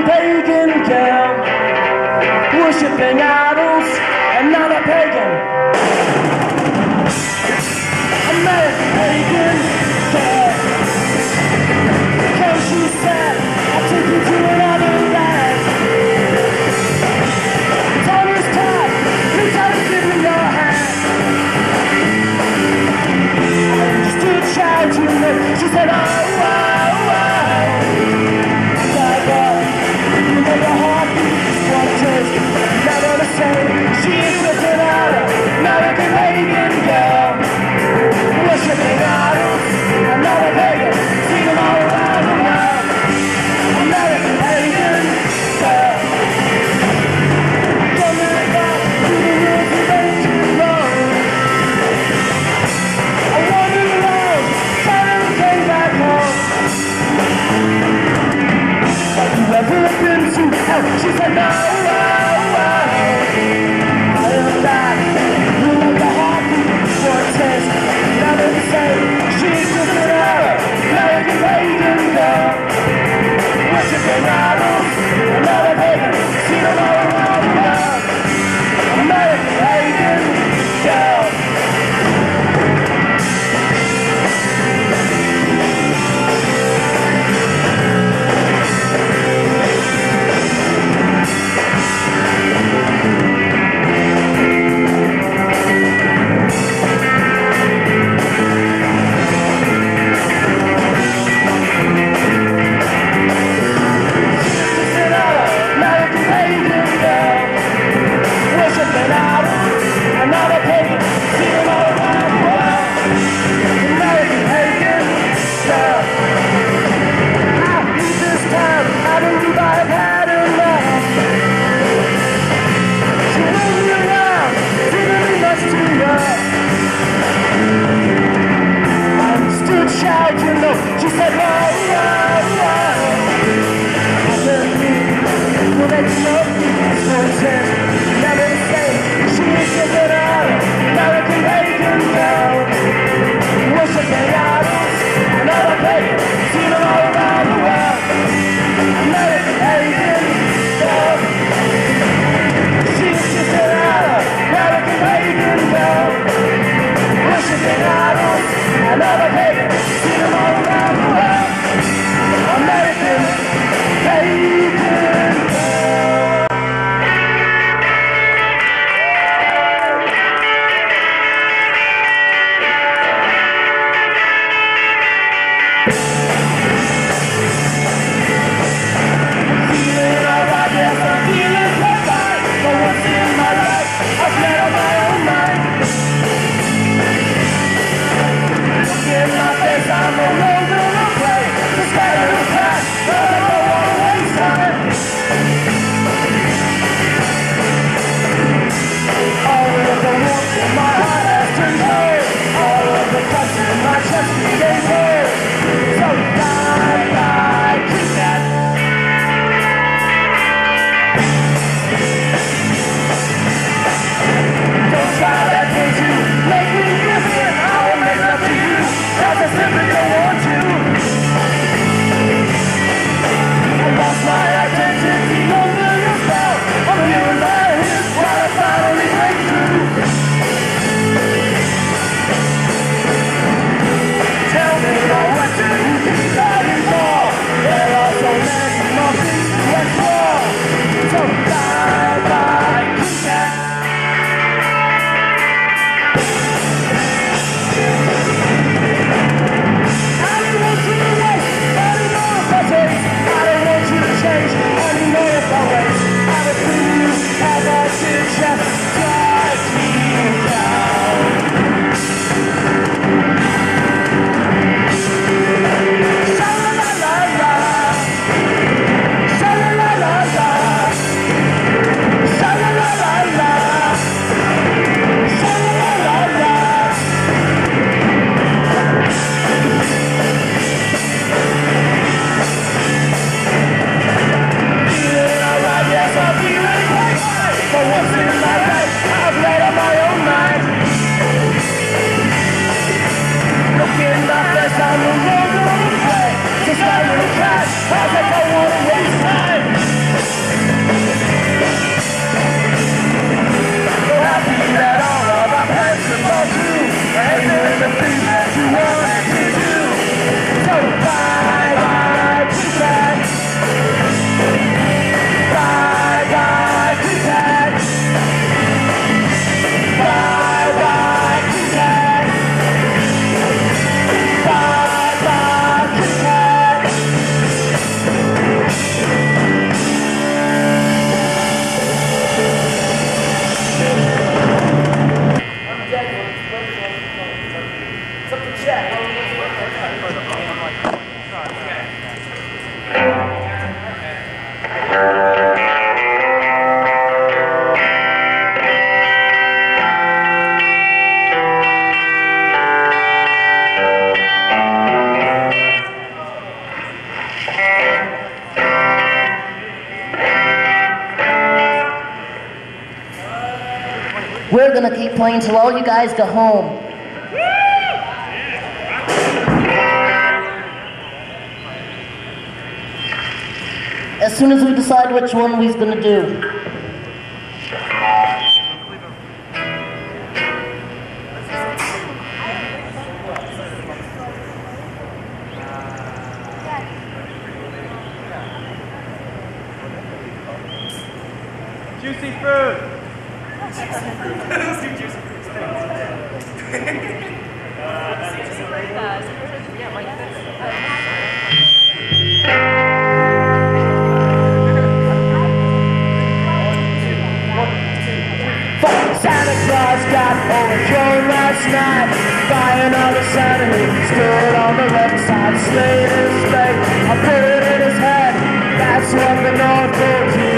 in pagan girl, worshipping idols and not a pagan. A pagan girl. Come, she said, I'll take you to another land. Time is time, you time to give me your hand. I stood shouting, she said, oh. Heads up, going to keep playing till all you guys go home. As soon as we decide which one we's going to do. Juicy food! Santa Claus got overthrown last night. By another Santa who stood on the roadside, slayed his fake, I put it in his head, that's what the North Pole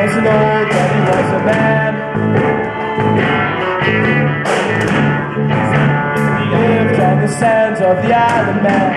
was Lord, that he was a man. He lived on the sands of the island man.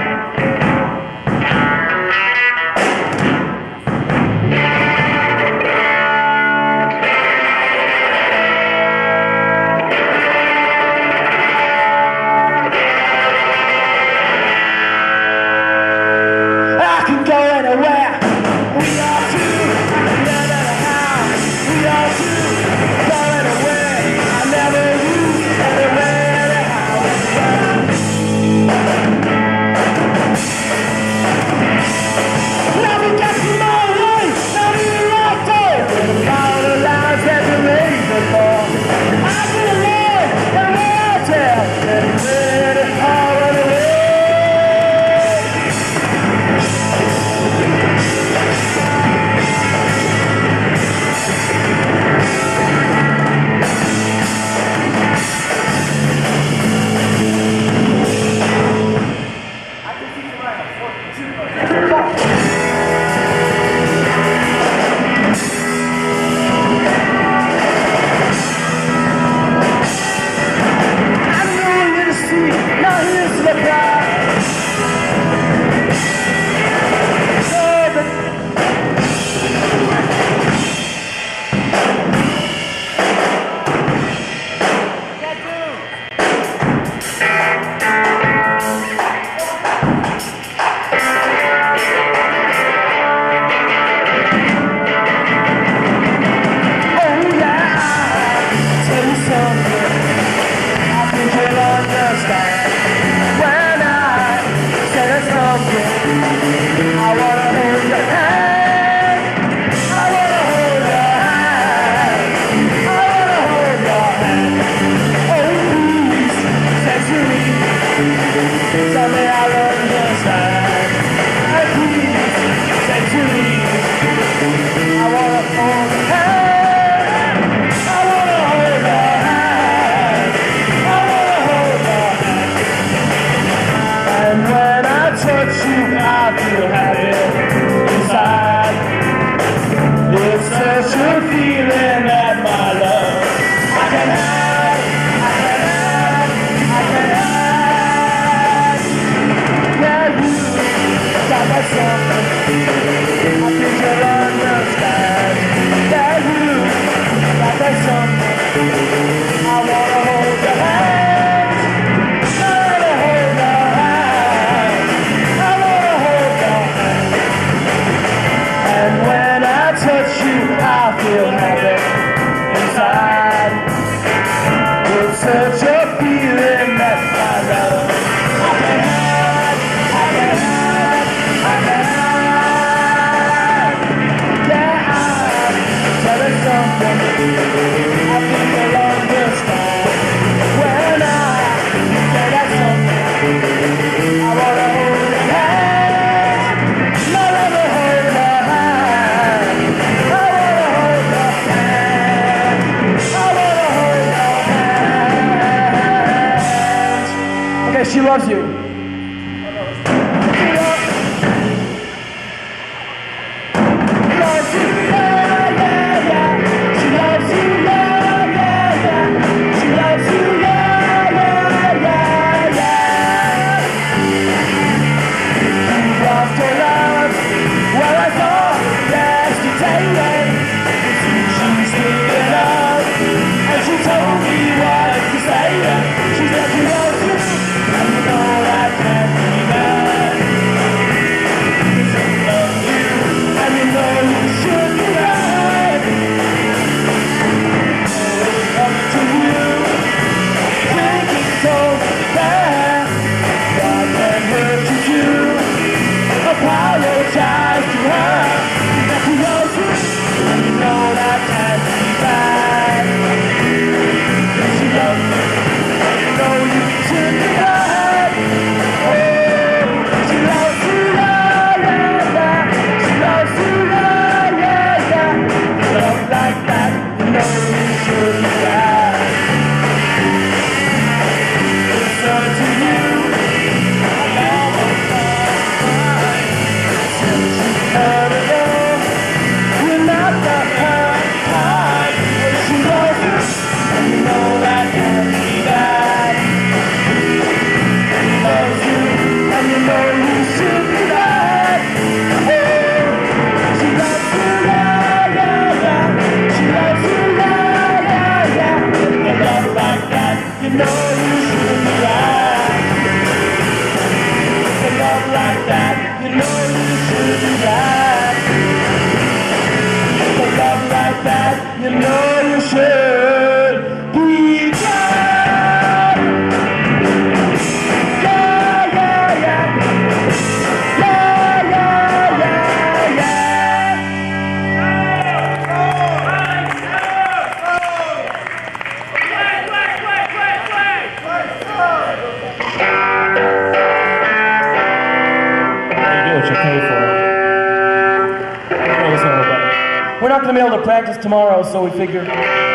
Practice tomorrow, so we figured.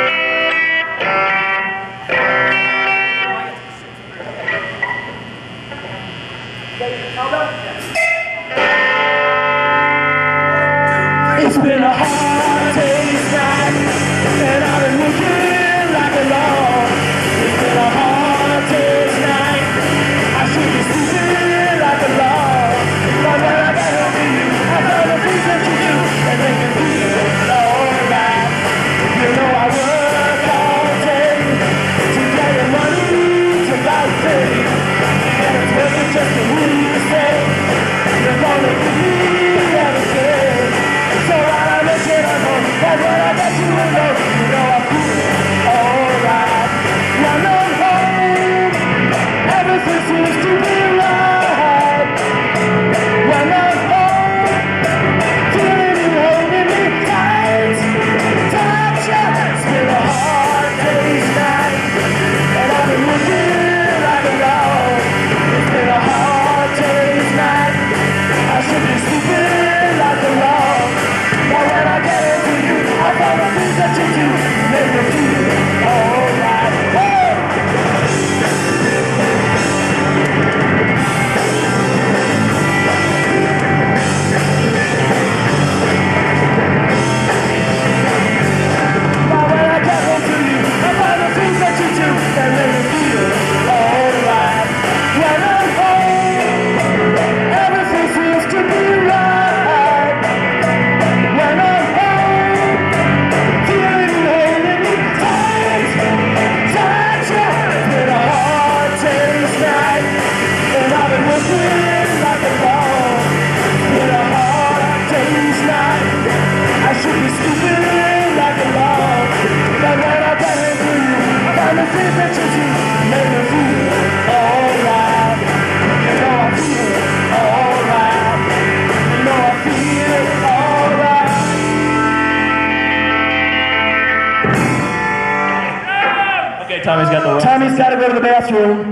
Okay,